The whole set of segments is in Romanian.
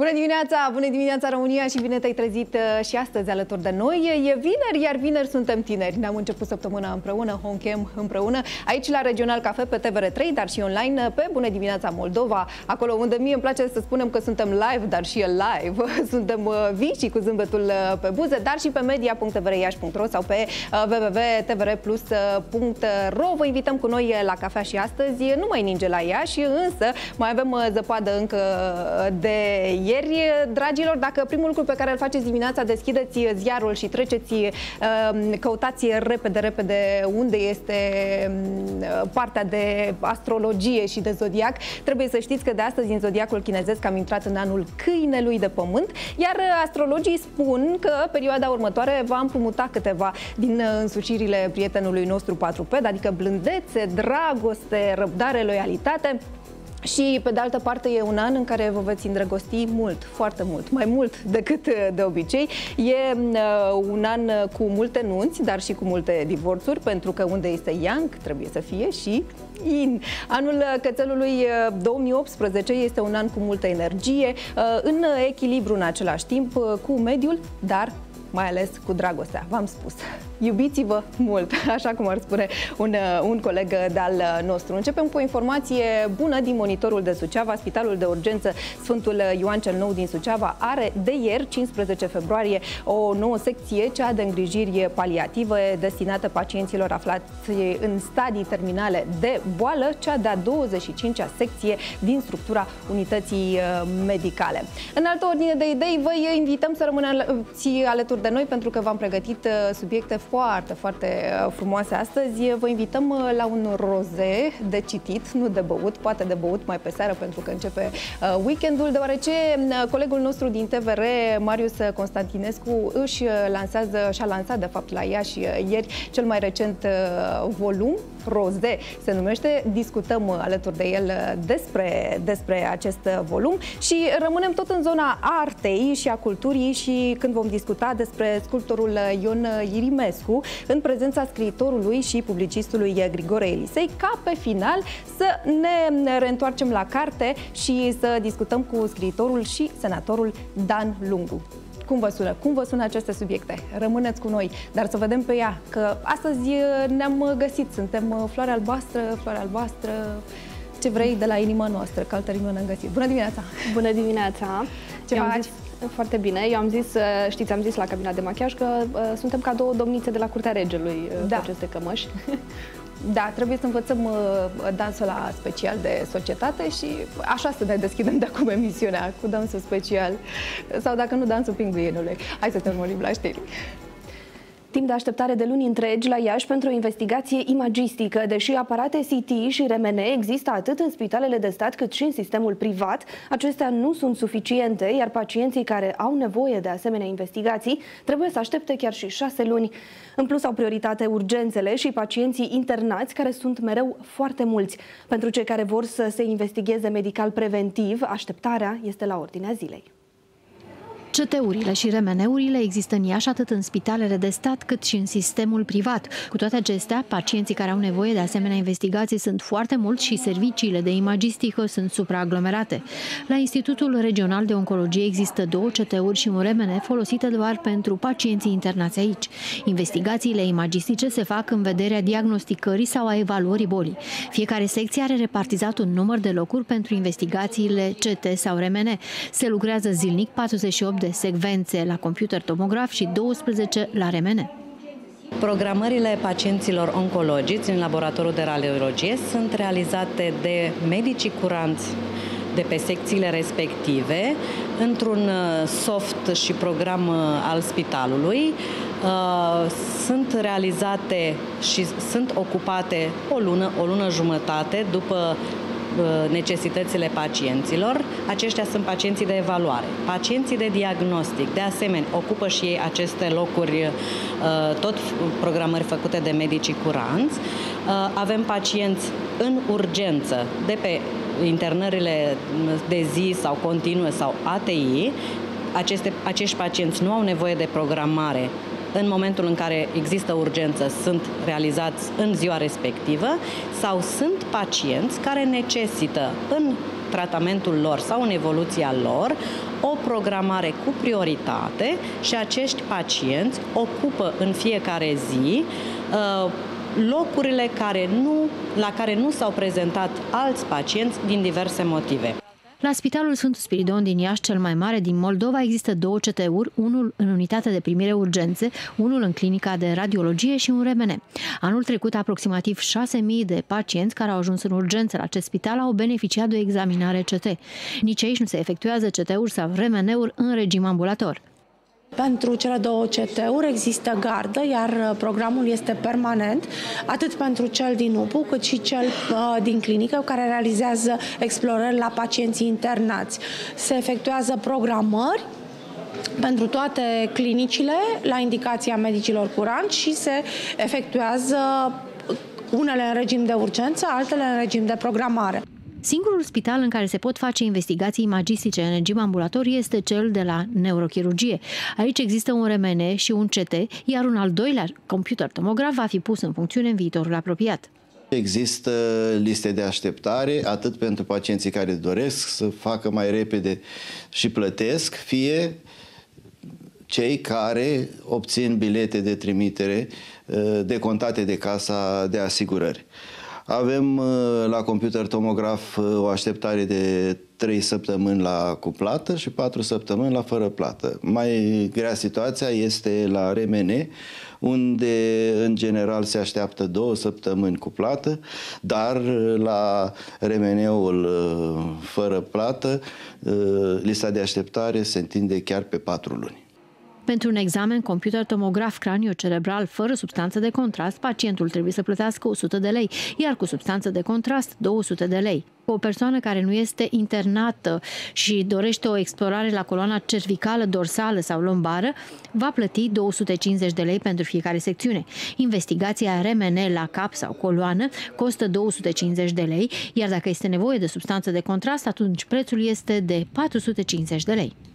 Bună dimineața, bună dimineața România și bine te-ai trezit uh, și astăzi alături de noi. E vineri, iar vineri suntem tineri. Ne-am început săptămâna împreună, Honchem împreună, aici la Regional Cafe pe TVR3, dar și online uh, pe Bună dimineața Moldova, acolo unde mie îmi place să spunem că suntem live, dar și e live. Suntem uh, vii și cu zâmbetul pe buze, dar și pe media.tvriaș.ro sau pe www.tvrplus.ro. Vă invităm cu noi la cafea și astăzi. Nu mai ninge la Iași, însă mai avem zăpadă încă de ieri. Dragilor, dacă primul lucru pe care îl faceți dimineața, deschideți ziarul și treceți, um, căutați repede, repede unde este um, partea de astrologie și de zodiac, trebuie să știți că de astăzi în zodiacul chinezesc am intrat în anul câinelui de pământ, iar astrologii spun că perioada următoare va împrumuta câteva din însușirile prietenului nostru 4P, adică blândețe, dragoste, răbdare, loialitate. Și, pe de altă parte, e un an în care vă veți îndrăgosti mult, foarte mult, mai mult decât uh, de obicei. E uh, un an cu multe nunți, dar și cu multe divorțuri, pentru că unde este Yang, trebuie să fie și in. Anul cățelului 2018 uh, este un an cu multă energie, uh, în echilibru în același timp cu mediul, dar mai ales cu dragostea, v-am spus. Iubiți-vă mult, așa cum ar spune un, un coleg de-al nostru. Începem cu o informație bună din monitorul de Suceava. Spitalul de urgență Sfântul Ioan cel Nou din Suceava are de ieri, 15 februarie, o nouă secție, cea de îngrijiri paliative destinată pacienților aflați în stadii terminale de boală, cea de-a 25-a secție din structura unității uh, medicale. În altă ordine de idei, vă invităm să rămâneți alături de noi pentru că v-am pregătit uh, subiecte foarte, foarte uh, frumoase astăzi. Vă invităm uh, la un roze de citit, nu de băut, poate de băut mai pe seară pentru că începe uh, weekendul, deoarece colegul nostru din TVR, Marius Constantinescu, își lansează, și-a lansat de fapt la ea și ieri cel mai recent volum, roze se numește. Discutăm alături de el despre, despre acest volum și rămânem tot în zona artei și a culturii și când vom discuta despre sculptorul Ion Irimescu Ionescu, în prezența scriitorului și publicistului Grigore Elisei, ca pe final să ne reîntoarcem la carte și să discutăm cu scriitorul și senatorul Dan Lungu. Cum vă sună? Cum vă sună aceste subiecte? Rămâneți cu noi, dar să vedem pe ea, că astăzi ne-am găsit, suntem floare albastră, floare albastră, ce vrei de la inima noastră, că altă ne-am găsit. Bună dimineața! Bună dimineața! Ce faci? Foarte bine. Eu am zis, uh, știți, am zis la cabina de machiaj că uh, suntem ca două domnițe de la curtea regelui uh, da. cu aceste cămăși. Da, trebuie să învățăm uh, dansul la special de societate și așa să ne deschidem de acum emisiunea cu dansul special sau dacă nu dansul pinguinului. Hai să te urmărim la știri. Timp de așteptare de luni întregi la Iași pentru o investigație imagistică, deși aparate CT și RMN există atât în spitalele de stat cât și în sistemul privat, acestea nu sunt suficiente, iar pacienții care au nevoie de asemenea investigații trebuie să aștepte chiar și șase luni. În plus au prioritate urgențele și pacienții internați, care sunt mereu foarte mulți. Pentru cei care vor să se investigheze medical preventiv, așteptarea este la ordinea zilei. CT-urile și RMN-urile există în Iași atât în spitalele de stat cât și în sistemul privat. Cu toate acestea, pacienții care au nevoie de asemenea investigații sunt foarte mulți și serviciile de imagistică sunt supraaglomerate. La Institutul Regional de Oncologie există două CT-uri și un RMN folosite doar pentru pacienții internați aici. Investigațiile imagistice se fac în vederea diagnosticării sau a evaluării bolii. Fiecare secție are repartizat un număr de locuri pentru investigațiile CT sau RMN. Se lucrează zilnic 48 de secvențe la computer tomograf și 12 la remene. Programările pacienților oncologiți în laboratorul de radiologie sunt realizate de medicii curanți de pe secțiile respective într-un uh, soft și program uh, al spitalului. Uh, sunt realizate și sunt ocupate o lună, o lună jumătate după Uh, necesitățile pacienților. Aceștia sunt pacienții de evaluare. Pacienții de diagnostic, de asemenea, ocupă și ei aceste locuri, uh, tot programări făcute de medicii curanți. Uh, avem pacienți în urgență de pe internările de zi sau continue sau ATI. Aceste, acești pacienți nu au nevoie de programare în momentul în care există urgență sunt realizați în ziua respectivă sau sunt pacienți care necesită în tratamentul lor sau în evoluția lor o programare cu prioritate și acești pacienți ocupă în fiecare zi uh, locurile care nu, la care nu s-au prezentat alți pacienți din diverse motive. La Spitalul Sfântul Spiridon din Iași, cel mai mare din Moldova, există două CT-uri, unul în unitatea de primire urgențe, unul în clinica de radiologie și un RMN. Anul trecut, aproximativ 6.000 de pacienți care au ajuns în urgență la acest spital au beneficiat de o examinare CT. Nici aici nu se efectuează CT-uri sau RMN-uri în regim ambulator. Pentru cele două CT-uri există gardă, iar uh, programul este permanent, atât pentru cel din UPU, cât și cel uh, din clinică, care realizează explorări la pacienții internați. Se efectuează programări pentru toate clinicile la indicația medicilor curanți și se efectuează unele în regim de urgență, altele în regim de programare. Singurul spital în care se pot face investigații imagistice în regim ambulator este cel de la neurochirurgie. Aici există un RMN și un CT, iar un al doilea computer tomograf va fi pus în funcțiune în viitorul apropiat. Există liste de așteptare, atât pentru pacienții care doresc să facă mai repede și plătesc, fie cei care obțin bilete de trimitere eh, decontate de casa de asigurări. Avem uh, la computer tomograf uh, o așteptare de 3 săptămâni la cu plată și 4 săptămâni la fără plată. Mai grea situația este la RMN, unde în general se așteaptă două săptămâni cu plată, dar uh, la RMN-ul fără plată, lista de așteptare se întinde chiar pe 4 luni. Pentru un examen computer tomograf craniocerebral fără substanță de contrast, pacientul trebuie să plătească 100 de lei, iar cu substanță de contrast 200 de lei. O persoană care nu este internată și dorește o explorare la coloana cervicală, dorsală sau lombară, va plăti 250 de lei pentru fiecare secțiune. Investigația RMN la cap sau coloană costă 250 de lei, iar dacă este nevoie de substanță de contrast, atunci prețul este de 450 de lei.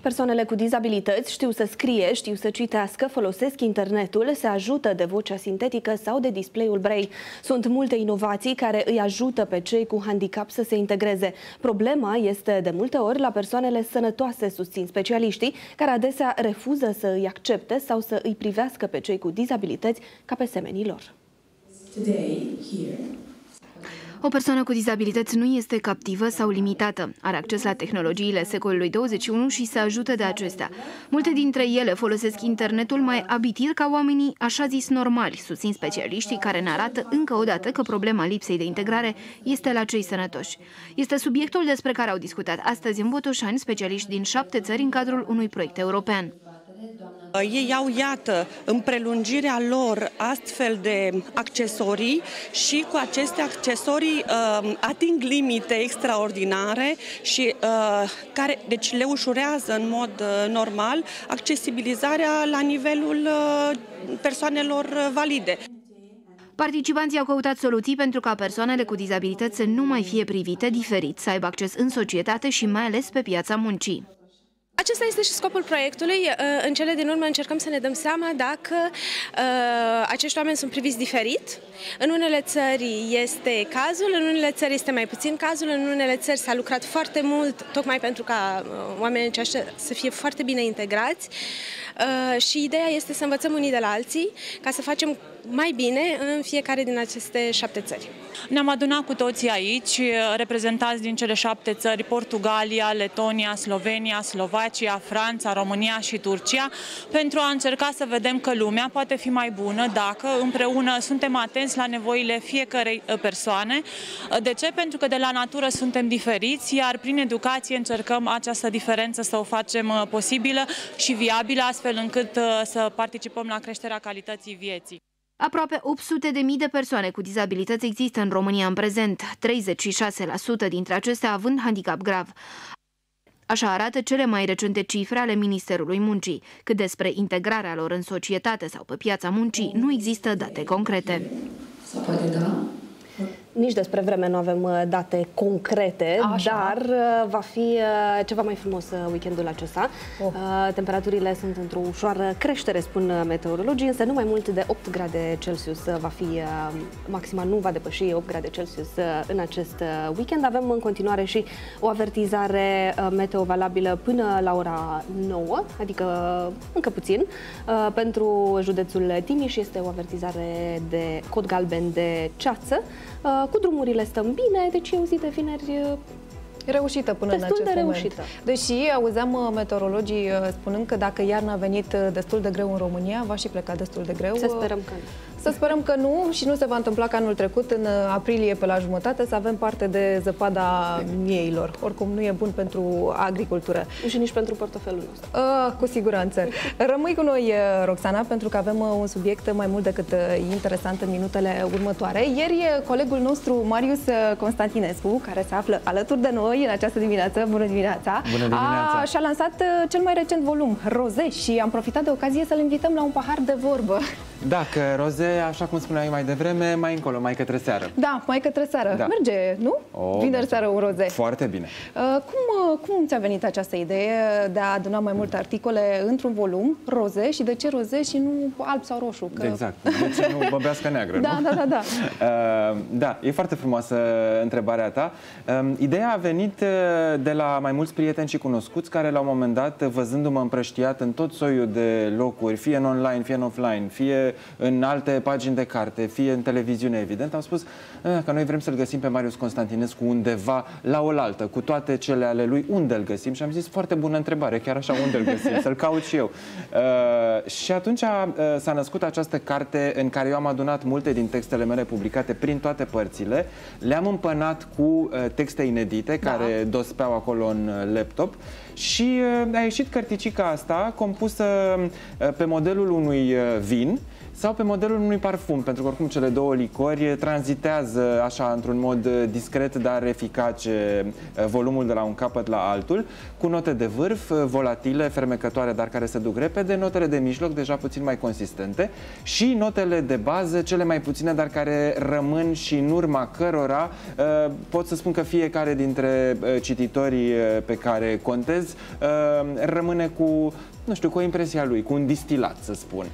Persoanele cu dizabilități știu să scrie, știu să citească, folosesc internetul, se ajută de vocea sintetică sau de display-ul Braille. Sunt multe inovații care îi ajută pe cei cu handicap să se integreze. Problema este de multe ori la persoanele sănătoase, susțin specialiștii, care adesea refuză să îi accepte sau să îi privească pe cei cu dizabilități ca pe semenii lor. Today, here. O persoană cu dizabilități nu este captivă sau limitată. Are acces la tehnologiile secolului 21 și se ajută de acestea. Multe dintre ele folosesc internetul mai abitir ca oamenii așa zis normali, susțin specialiștii care ne arată încă o dată că problema lipsei de integrare este la cei sănătoși. Este subiectul despre care au discutat astăzi în Botoșani specialiști din șapte țări în cadrul unui proiect european. Ei au, iată, în prelungirea lor astfel de accesorii și cu aceste accesorii uh, ating limite extraordinare și uh, care, deci le ușurează în mod uh, normal accesibilizarea la nivelul uh, persoanelor valide. Participanții au căutat soluții pentru ca persoanele cu dizabilități să nu mai fie privite diferit, să aibă acces în societate și mai ales pe piața muncii. Acesta este și scopul proiectului. Uh, în cele din urmă încercăm să ne dăm seama dacă uh, acești oameni sunt priviți diferit. În unele țări este cazul, în unele țări este mai puțin cazul, în unele țări s-a lucrat foarte mult tocmai pentru ca uh, oamenii aceștia să fie foarte bine integrați și ideea este să învățăm unii de la alții ca să facem mai bine în fiecare din aceste șapte țări. Ne-am adunat cu toții aici, reprezentați din cele șapte țări, Portugalia, Letonia, Slovenia, Slovacia, Franța, România și Turcia, pentru a încerca să vedem că lumea poate fi mai bună dacă împreună suntem atenți la nevoile fiecarei uh, persoane. De ce? Pentru că de la natură suntem diferiți, iar prin educație încercăm această diferență să o facem uh, posibilă și viabilă, astfel încât uh, să participăm la creșterea calității vieții. Aproape 800 de mii de persoane cu dizabilități există în România în prezent, 36% dintre acestea având handicap grav. Așa arată cele mai recente cifre ale Ministerului Muncii. Cât despre integrarea lor în societate sau pe piața muncii, nu există date concrete. Sau poate da? Nici despre vreme nu avem uh, date concrete, Așa. dar uh, va fi uh, ceva mai frumos weekendul acesta. Oh. Temperaturile sunt într-o ușoară creștere, spun meteorologii, însă nu mai mult de 8 grade Celsius va fi, maxima nu va depăși 8 grade Celsius în acest weekend. Avem în continuare și o avertizare meteo valabilă până la ora 9, adică încă puțin, pentru județul Timiș este o avertizare de cod galben de ceață. Uh, cu drumurile stăm bine, deci e o zi de vineri uh, Reușită până destul în acest de moment. reușită. Deși auzeam uh, meteorologii spunând că dacă iarna a venit destul de greu în România, va și pleca destul de greu. Să sperăm că nu. Să sperăm că nu și nu se va întâmpla ca anul trecut, în aprilie pe la jumătate, să avem parte de zăpada mieilor. Oricum nu e bun pentru agricultură. Și nici pentru portofelul nostru. Uh, cu siguranță. Rămâi cu noi, Roxana, pentru că avem un subiect mai mult decât interesant în minutele următoare. Ieri, colegul nostru, Marius Constantinescu, care se află alături de noi în această dimineață, bună dimineața, bună dimineața. A, și-a lansat cel mai recent volum, Roze, și am profitat de ocazie să-l invităm la un pahar de vorbă. Da, că Roze așa cum spuneai mai devreme, mai încolo, mai către seară. Da, mai către seară. Da. Merge, nu? O, Vineri seară un roze. Foarte bine. Uh, cum, uh, cum ți-a venit această idee de a aduna mai multe articole într-un volum, roze, și de ce roze și nu alb sau roșu? Că... Exact. De ce nu băbească neagră, da, nu? Da, da, da. Uh, da, e foarte frumoasă întrebarea ta. Uh, ideea a venit uh, de la mai mulți prieteni și cunoscuți care la un moment dat, văzându-mă împrăștiat în tot soiul de locuri, fie în online, fie în offline, fie în alte pagini de carte, fie în televiziune, evident, au spus eh, că noi vrem să-l găsim pe Marius Constantinescu undeva la oaltă, cu toate cele ale lui, unde îl găsim? Și am zis, foarte bună întrebare, chiar așa, unde îl găsim? Să-l caut și eu. Uh, și atunci uh, s-a născut această carte în care eu am adunat multe din textele mele publicate prin toate părțile, le-am împănat cu uh, texte inedite da. care dospeau acolo în laptop și uh, a ieșit cărticica asta compusă uh, pe modelul unui vin sau pe modelul unui parfum, pentru că oricum cele două licori tranzitează așa într-un mod discret, dar eficace volumul de la un capăt la altul, cu note de vârf, volatile, fermecătoare, dar care se duc repede, notele de mijloc deja puțin mai consistente și notele de bază, cele mai puține, dar care rămân și în urma cărora pot să spun că fiecare dintre cititorii pe care contez rămâne cu nu știu, cu o impresia lui, cu un distilat, să spun.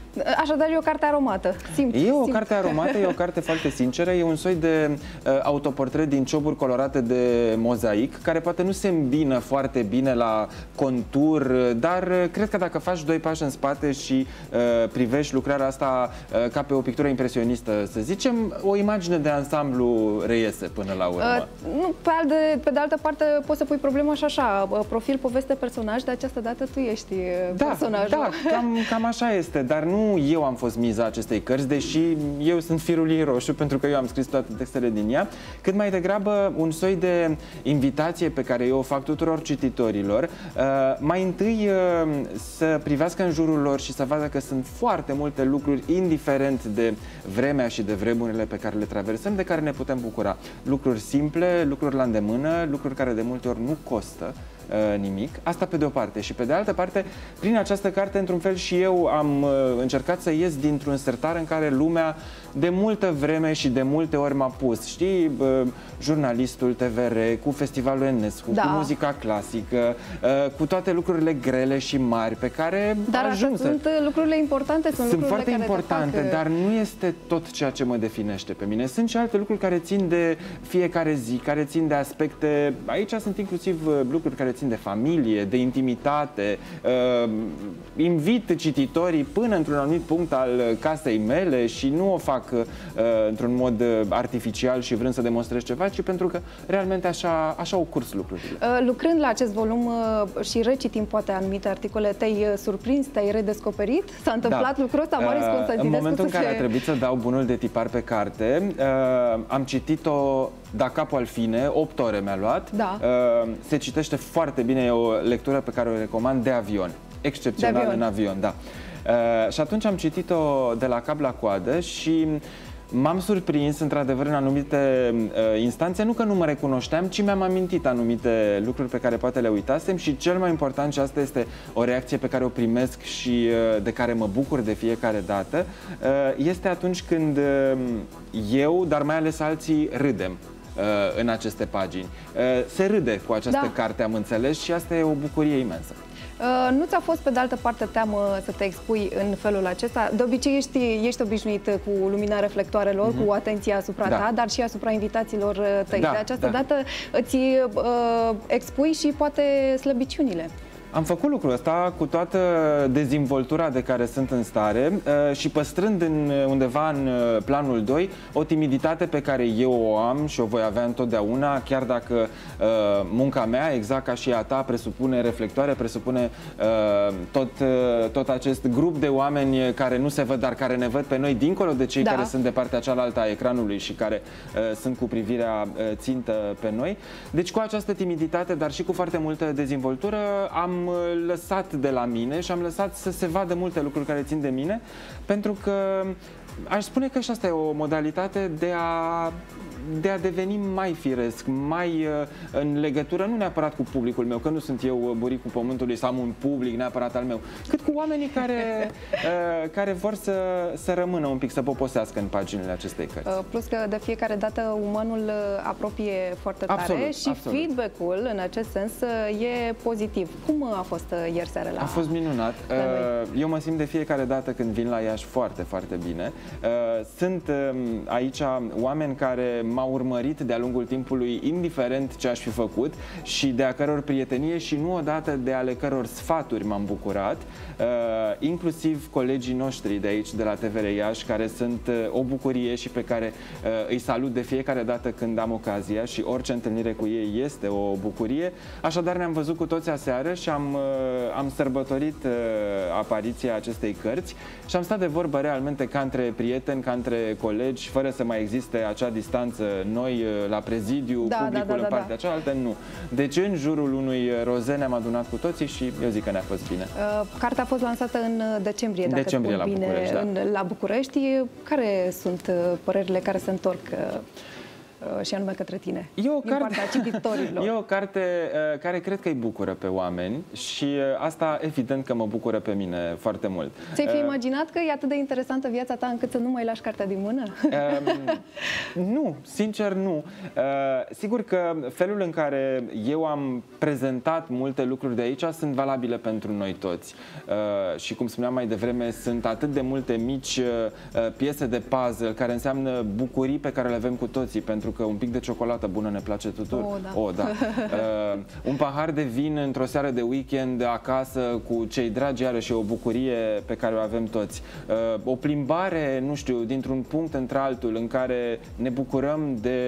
Așadar, e o carte aromată. Simt, e o simt. carte aromată, e o carte foarte sinceră, e un soi de uh, autoportret din cioburi colorate de mozaic, care poate nu se îmbină foarte bine la contur, dar uh, cred că dacă faci doi pași în spate și uh, privești lucrarea asta uh, ca pe o pictură impresionistă, să zicem, o imagine de ansamblu reiese până la urmă. Uh, nu, pe, al de, pe de altă parte poți să pui problema și așa, uh, profil, poveste, personaj, de această dată tu ești uh, da, personajul. Da, cam, cam așa este, dar nu eu am fost miza acestei cărți, deși eu sunt firul ei roșu, pentru că eu am scris toate textele din ea, cât mai degrabă un soi de invitație pe care eu o fac tuturor cititorilor, uh, mai întâi uh, să privească în jurul lor și să vadă că sunt foarte multe lucruri, indiferent de vremea și de vremurile pe care le traversăm, de care ne putem bucura. Lucruri simple, lucruri la îndemână, lucruri care de multe ori nu costă, Uh, nimic. Asta pe de o parte. Și pe de altă parte, prin această carte, într-un fel și eu am uh, încercat să ies dintr-un sertar în care lumea de multă vreme și de multe ori m-a pus. Știi, uh, jurnalistul TVR, cu festivalul Enescu, da. cu muzica clasică, uh, cu toate lucrurile grele și mari pe care Dar ajung să... sunt lucrurile importante, sunt, sunt foarte care importante, fac... dar nu este tot ceea ce mă definește pe mine. Sunt și alte lucruri care țin de fiecare zi, care țin de aspecte. Aici sunt inclusiv lucruri care țin de familie, de intimitate. Uh, invit cititorii până într-un anumit punct al casei mele și nu o fac uh, într-un mod artificial și vrând să demonstrez ceva, ci pentru că realmente așa, așa au curs lucrurile. Uh, lucrând la acest volum uh, și recitind poate anumite articole, te-ai uh, surprins, te-ai redescoperit? S-a întâmplat da. lucrul ăsta, Marius uh, Constantinescu? În momentul în care fie... a trebuit să dau bunul de tipar pe carte, uh, am citit-o da capul al fine, 8 ore mi-a luat. Da. Uh, se citește foarte bine, e o lectură pe care o recomand de avion. Excepțional de avion. în avion, da. Uh, și atunci am citit-o de la cap la coadă și m-am surprins, într-adevăr, în anumite uh, instanțe, nu că nu mă recunoșteam, ci mi-am amintit anumite lucruri pe care poate le uitasem și cel mai important, și asta este o reacție pe care o primesc și uh, de care mă bucur de fiecare dată, uh, este atunci când uh, eu, dar mai ales alții, râdem uh, în aceste pagini. Uh, se râde cu această Da. carte, am înțeles, și asta e o bucurie imensă. Uh, nu ți-a fost, pe de altă parte, teamă să te expui în felul acesta? De obicei ești, ești obișnuit cu lumina reflectoarelor, cu atenția asupra Da. ta, dar și asupra invitaților uh, tăi. Da, de această da. dată îți uh, expui și poate slăbiciunile. Am făcut lucrul ăsta cu toată dezvoltura de care sunt în stare uh, și păstrând în, undeva în uh, planul 2 o timiditate pe care eu o am și o voi avea întotdeauna, chiar dacă uh, munca mea, exact ca și a ta, presupune reflectoare, presupune uh, tot, uh, tot acest grup de oameni care nu se văd, dar care ne văd pe noi, dincolo de cei Da. care sunt de partea cealaltă a ecranului și care uh, sunt cu privirea uh, țintă pe noi. Deci cu această timiditate, dar și cu foarte multă dezvoltură, am uh, lăsat de la mine și am lăsat să se vadă multe lucruri care țin de mine, pentru că aș spune că și asta e o modalitate de a de a deveni mai firesc, mai uh, în legătură, nu neapărat cu publicul meu, că nu sunt eu uh, buricul pământului să am un public neapărat al meu, cât cu oamenii care, uh, care vor să, să rămână un pic, să poposească în paginile acestei cărți. Uh, Plus că de fiecare dată umanul uh, apropie foarte tare Absolut, și absolut. feedback-ul în acest sens uh, e pozitiv. Cum uh, a fost uh, ieri seara la A fost minunat. la noi. Uh, Eu mă simt de fiecare dată când vin la Iași foarte, foarte bine. Uh, Sunt um, aici oameni care m-au urmărit de-a lungul timpului, indiferent ce aș fi făcut și de a căror prietenie și nu odată de ale căror sfaturi m-am bucurat, Uh, inclusiv colegii noștri de aici, de la TVR Iași, care sunt uh, o bucurie și pe care uh, îi salut de fiecare dată când am ocazia și orice întâlnire cu ei este o bucurie. Așadar ne-am văzut cu toți aseară și am, uh, am sărbătorit uh, apariția acestei cărți și am stat de vorbă realmente ca între prieteni, ca între colegi, fără să mai existe acea distanță noi uh, la prezidiu, Da, da, publicul da, în da, da. partea cealaltă, nu. Deci în jurul unui roze ne-am adunat cu toții și eu zic că ne-a fost bine. Uh, Cartea a fost lansată în uh, decembrie, În dacă decembrie spun la bine, București, da. în, la București. Care sunt uh, părerile care se întorc uh, uh, și anume către tine? E o din carte- partea cititorilor. E o carte uh, care cred că îi bucură pe oameni și uh, asta evident că mă bucură pe mine foarte mult. Ți-ai fi Uh, imaginat că e atât de interesantă viața ta încât să nu mai lași cartea din mână? Um, nu, sincer nu. Uh, sigur că felul în care eu am prezentat multe lucruri de aici sunt valabile pentru noi toți. Uh, și cum spuneam mai devreme, sunt atât de multe mici uh, uh, piese de puzzle care înseamnă bucurii pe care le avem cu toții, pentru că un pic de ciocolată bună ne place tuturor. Oh, da. Oh, da. Uh, un pahar de vin într-o seară de weekend acasă cu cei dragi, iarăși e o bucurie pe care o avem toți. Uh, o plimbare, nu știu, dintr-un punct într-altul în care ne bucurăm de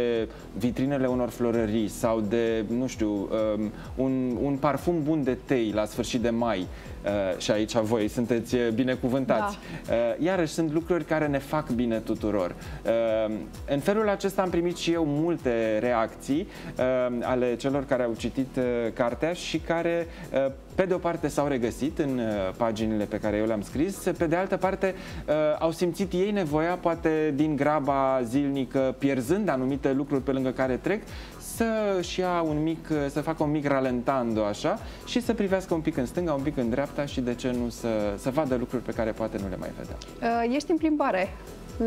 vitrinele unor florării sau de, nu știu, um, un, un parfum bun de tei la sfârșit de mai. Uh, și aici voi sunteți binecuvântați. Da. Uh, iarăși sunt lucruri care ne fac bine tuturor. Uh, în felul acesta am primit și eu multe reacții uh, ale celor care au citit uh, cartea și care uh, pe de o parte s-au regăsit în uh, paginile pe care eu le-am scris, pe de altă parte uh, au simțit ei nevoia, poate din graba zilnică, pierzând anumite lucruri pe lângă care trec, să-și ia un mic, să facă un mic ralentando așa și să privească un pic în stânga, un pic în dreapta și de ce nu să, să vadă lucruri pe care poate nu le mai vedea. Uh, Ești în plimbare.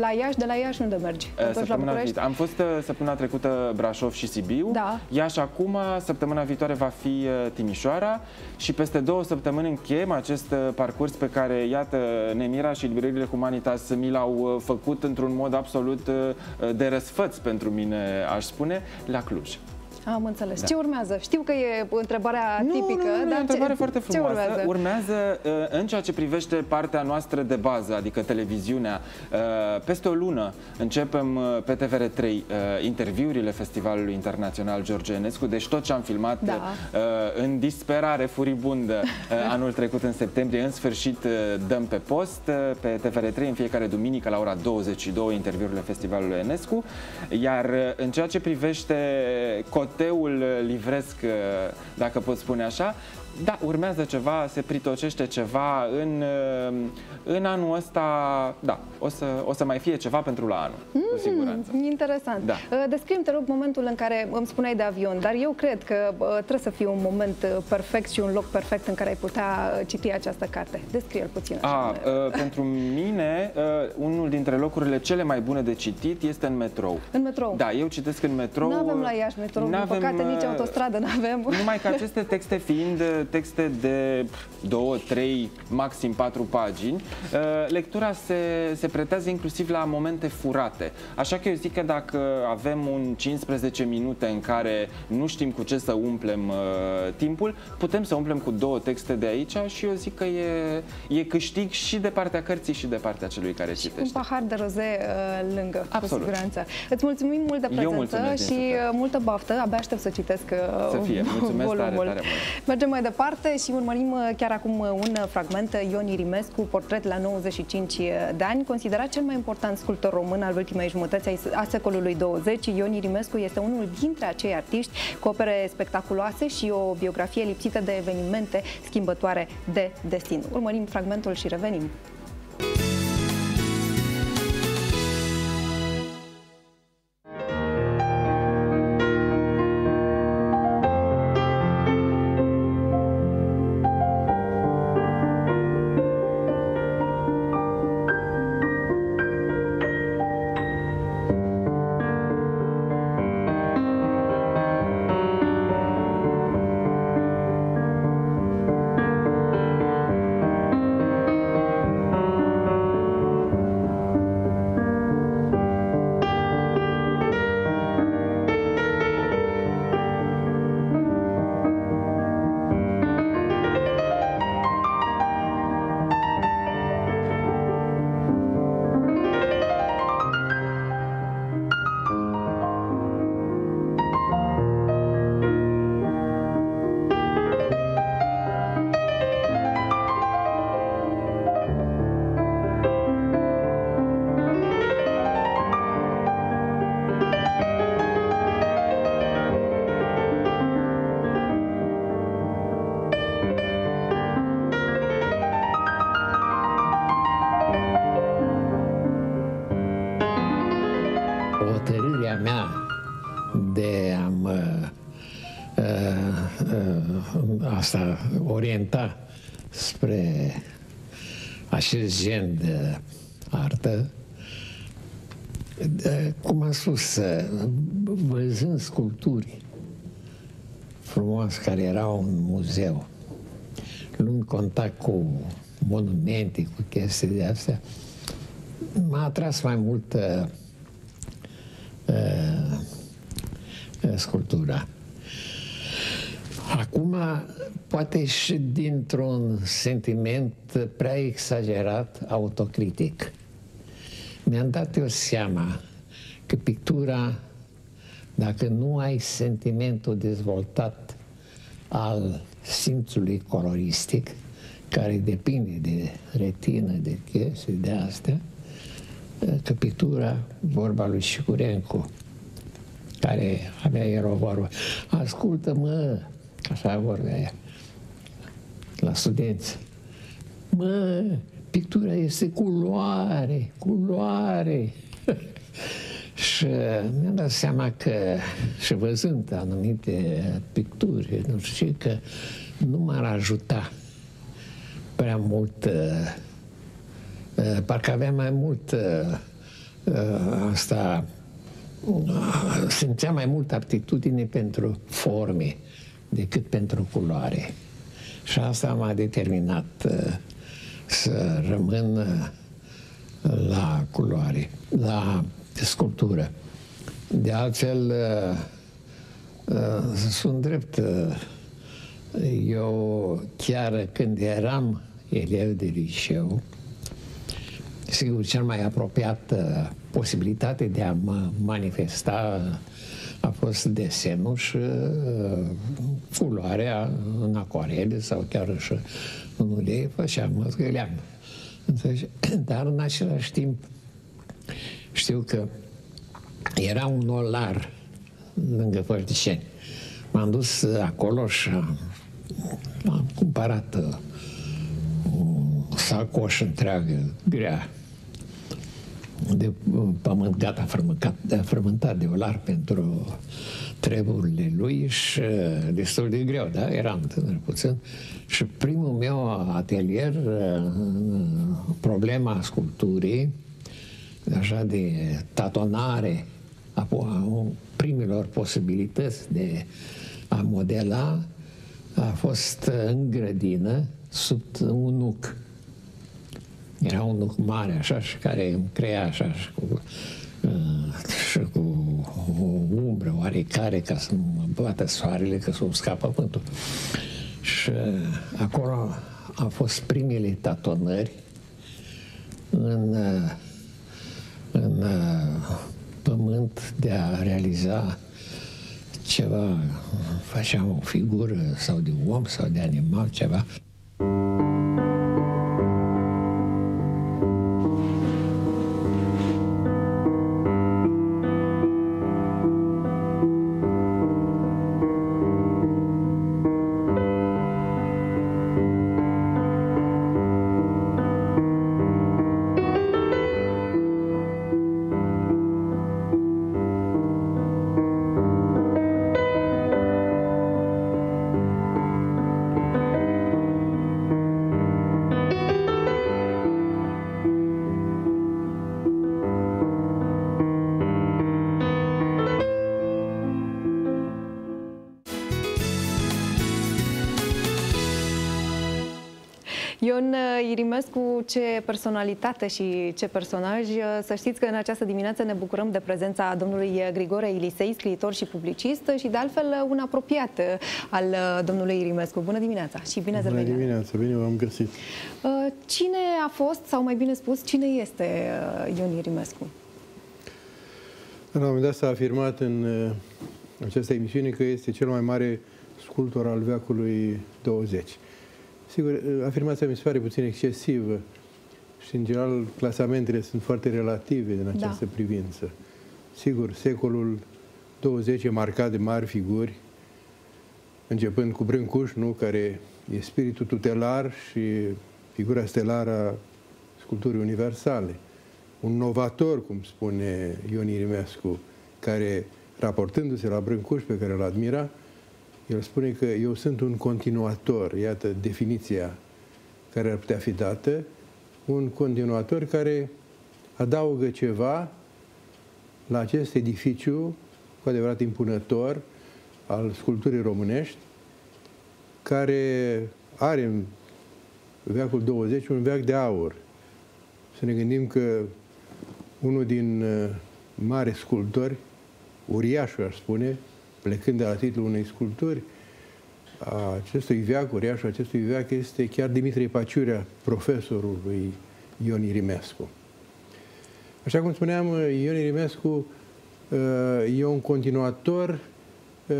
La Iași, de la Iași unde mergi? Te întorci la Săptămâna București? viitoare. Am fost uh, săptămâna trecută Brașov și Sibiu. Da. Iași acum, săptămâna viitoare va fi uh, Timișoara și peste două săptămâni încheiem acest uh, parcurs pe care, iată, Nemira și librările Humanitas mi l-au uh, făcut într-un mod absolut uh, de răsfăț pentru mine, aș spune, la Cluj. Am înțeles. Da. Ce urmează? Știu că e întrebarea Nu, tipică, nu, nu, nu, e dar o întrebare ce, foarte ce frumoasă. urmează? urmează uh, în ceea ce privește partea noastră de bază, adică televiziunea. uh, Peste o lună începem uh, pe TVR3 uh, interviurile Festivalului Internațional George Enescu, deci tot ce am filmat Da. uh, în disperare furibundă uh, anul trecut în septembrie, în sfârșit uh, dăm pe post uh, pe TVR3 în fiecare duminică la ora 22 interviurile Festivalului Enescu, iar uh, în ceea ce privește coteul uh, livresc, uh, dacă pot spune așa, da, urmează ceva, se pritocește ceva în, uh, în anul ăsta, da, o să, o să mai fie ceva pentru la anul, mm, cu siguranță. Interesant. Da. Uh, descrie-mi, te rog, momentul în care îmi spuneai de avion, dar eu cred că uh, trebuie să fie un moment perfect și un loc perfect în care ai putea citi această carte. Descrie-l puțin. Așa A, uh, pentru mine, uh, unul dintre locurile cele mai bune de citit este în metrou. În metrou? Da, eu citesc în metrou. Nu avem la Iași metrou, din păcate nici autostradă nu avem. Numai că aceste texte fiind texte de 2, 3, maxim 4 pagini, uh, lectura se, se pretează inclusiv la momente furate. Așa că eu zic că dacă avem un 15 minute în care nu știm cu ce să umplem uh, timpul, putem să umplem cu două texte de aici și eu zic că e, e câștig și de partea cărții și de partea celui care citește. Un pahar de roze uh, lângă, Absolut. cu siguranță. Îți mulțumim mult de prezență și uh, multă baftă. Abia aștept să citesc uh, să fie. Mulțumesc volumul. Tare, tare Mergem mai departe și urmărim uh, chiar acum uh, un fragment. Ion Irimescu, portret la 95 de ani, considerat cel mai important sculptor român al ultimei jumătăți a secolului 20. Ion Irimescu este unul dintre acei artiști cu opere spectaculoase și o biografie lipsită de evenimente schimbătoare de destin. Urmărim fragmentul și revenim. Orienta spre acest gen de artă, cum am spus, văzând sculpturi frumoase care erau în muzeu, luând contact cu monumente, cu chestii de astea, m-a atras mai mult uh, uh, sculptura. Acum, poate și dintr-un sentiment prea exagerat autocritic. Mi-am dat eu seama că pictura, dacă nu ai sentimentul dezvoltat al simțului coloristic, care depinde de retină, de chestii, de astea, că pictura, vorba lui Șicurencu, care avea era o vorbă, ascultă-mă, așa vorbea ea, la studenți. Mă, pictura este culoare, culoare. și mi-am dat seama că, și văzând anumite picturi, nu știu că nu m-ar ajuta prea mult, uh, uh, parcă avea mai mult uh, asta, simțea mai mult aptitudine pentru forme decât pentru culoare. Și asta m-a determinat uh, să rămân uh, la culoare, la sculptură. De altfel, uh, sunt drept, eu chiar când eram elev de liceu, sigur, cel mai apropiat posibilitate de a mă manifesta a fost desenul și uh, culoarea în acoarele sau chiar și în ulei făceam, mă zgâleam. Dar în același timp știu că era un olar lângă Fărticeni. M-am dus acolo și am am cumpărat uh, un sacoș întreagă, grea, de uh, pământ gata frământat, frământat de olar pentru treburile lui și uh, destul de greu, da? Eram tânăr puțin. Și primul meu atelier, problema sculpturii, așa de tatonare a primilor posibilități de a modela, a fost în grădină, sub un nuc. Era un nuc mare, așa, și care îmi crea așa și cu, uh, și cu o umbră oarecare ca să nu mă bată soarele, că să-mi scapă pământul. Și uh, acolo au fost primele tatonări în, uh, în uh, pământ de a realiza ceva, făceam o figură sau de om sau de animal, ceva. Ion uh, Irimescu, ce personalitate și ce personaj. Uh, să știți că în această dimineață ne bucurăm de prezența domnului Grigore Ilisei, scriitor și publicist și de altfel uh, un apropiat al domnului Irimescu. Bună dimineața și bine ați venit! Bună dimineața, bine v-am găsit! Cine a fost, sau mai bine spus, cine este Ion Irimescu? La un moment dat s-a afirmat în această emisiune că este cel mai mare sculptor al veacului 20. Sigur, afirmația mi se pare puțin excesivă și, în general, clasamentele sunt foarte relative în această da. privință. Sigur, secolul 20 e marcat de mari figuri, începând cu Brâncuș, nu? care e spiritul tutelar și figura stelară a sculpturii universale. Un novator, cum spune Ion Irimescu, care, raportându-se la Brâncuș, pe care îl admira, el spune că eu sunt un continuator, iată definiția care ar putea fi dată, un continuator care adaugă ceva la acest edificiu cu adevărat impunător al sculpturii românești, care are în veacul 20 un veac de aur. Să ne gândim că unul din uh, mari sculptori, uriașul aș spune, plecând de la titlul unei sculpturi, a acestui veac, uriașul acestui veac, este chiar Dimitrie Paciurea, profesorul lui Ion Irimescu. Așa cum spuneam, Ion Irimescu uh, e un continuator uh,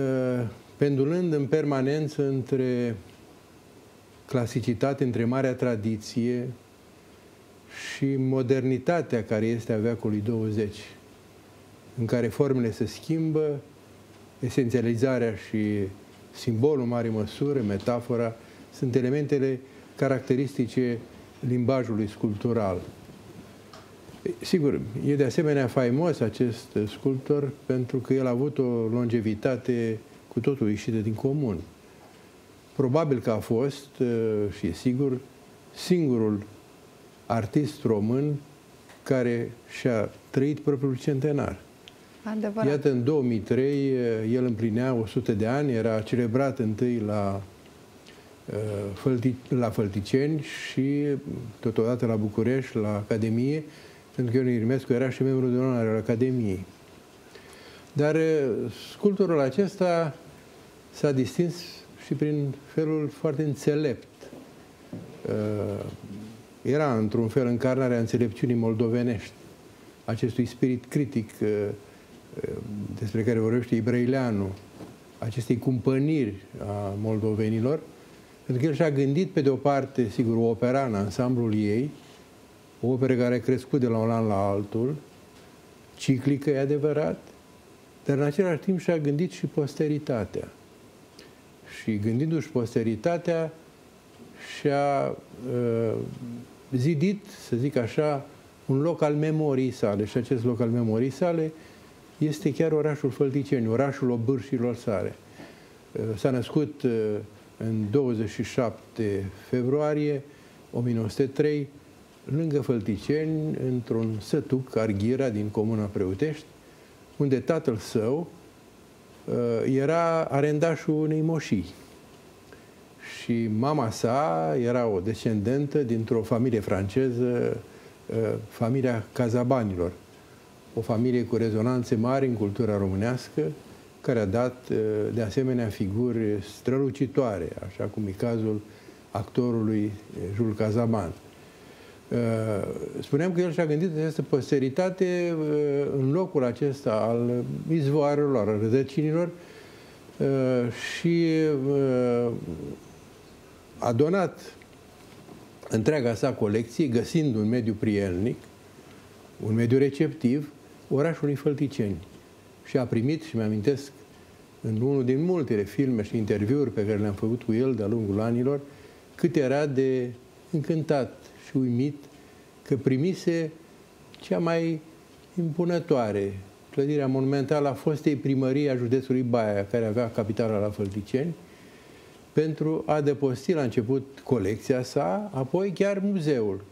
pendulând în permanență între clasicitate, între marea tradiție și modernitatea care este a veacului 20, în care formele se schimbă, esențializarea și simbolul mare măsură, metafora, sunt elementele caracteristice limbajului sculptural. Sigur, e de asemenea faimos acest sculptor pentru că el a avut o longevitate cu totul ieșită din comun. Probabil că a fost, și e sigur, singurul artist român care și-a trăit propriul centenar. Adevărat. Iată, în 2003, eh, el împlinea 100 de ani, era celebrat întâi la, eh, la Fălticeni și totodată la București, la Academie, pentru că Ion Irimescu era și membru de onoare al Academiei. Dar eh, sculptorul acesta s-a distins și prin felul foarte înțelept. Era, într-un fel, încarnarea înțelepciunii moldovenești, acestui spirit critic despre care vorbește Ibrăileanu, acestei cumpăniri a moldovenilor, pentru că el și-a gândit, pe de o parte, sigur, o opera în ansamblul ei, o operă care a crescut de la un an la altul, ciclică, e adevărat, dar în același timp și-a gândit și posteritatea. și gândindu-și posteritatea și-a uh, zidit, să zic așa, un loc al memoriei sale și acest loc al memoriei sale este chiar orașul Fălticeni, orașul obârșilor sale. Uh, s-a născut uh, în 27 februarie 1903 lângă Fălticeni, într-un sătuc, Arghira, din comuna Preutești, unde tatăl său uh, era arendașul unei moșii. Și mama sa era o descendentă dintr-o familie franceză, uh, familia Cazabanilor. O familie cu rezonanțe mari în cultura românească, care a dat uh, de asemenea figuri strălucitoare, așa cum e cazul actorului Jules Cazaban. Uh, spuneam că el și-a gândit această posteritate uh, în locul acesta al izvoarelor, al rădăcinilor uh, și a donat întreaga sa colecție, găsind un mediu prielnic, un mediu receptiv, orașului Fălticeni. Și a primit, și mi-amintesc, în unul din multele filme și interviuri pe care le-am făcut cu el de-a lungul anilor, cât era de încântat și uimit că primise cea mai impunătoare clădirea monumentală a fostei primării a județului Baia, care avea capitala la Fălticeni, pentru a deposti la început colecția sa, apoi chiar muzeul,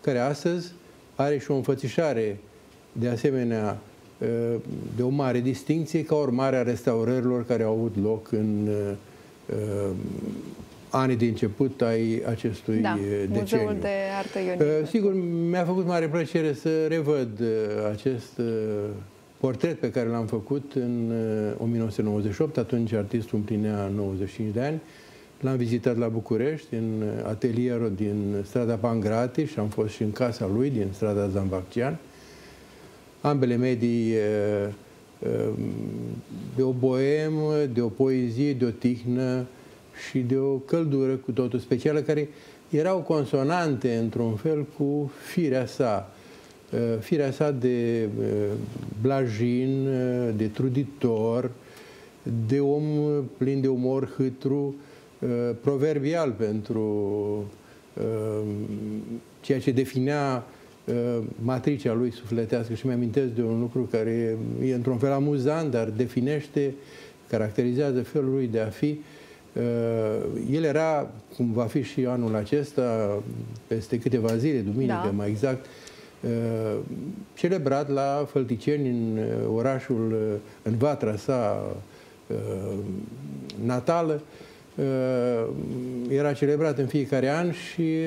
care astăzi are și o înfățișare de asemenea de o mare distinție ca urmare a restaurărilor care au avut loc în anii de început ai acestui da, deceniu. Muzeul de Artă Ionică. Uh, sigur, mi-a făcut mare plăcere să revăd uh, acest uh, portret pe care l-am făcut în 1998, atunci artistul împlinea 95 de ani. L-am vizitat la București, în atelierul din strada Pangratiș și am fost și în casa lui, din strada Zambaccian. Ambele medii de o boemă, de o poezie, de o tihnă, și de o căldură cu totul specială, care erau consonante, într-un fel, cu firea sa. Uh, firea sa de uh, blajin, uh, de truditor, de om plin de umor hâtru, proverbial pentru ceea ce definea matricea lui sufletească și mi-amintesc de un lucru care e într-un fel amuzant, dar definește, caracterizează felul lui de a fi, Uh, el era, cum va fi și anul acesta, peste câteva zile, duminică da. mai exact, uh, celebrat la Fălticeni, în uh, orașul, în vatra sa natală. Era celebrat în fiecare an și